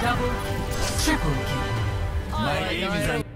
Double. Triple kill. My aim is...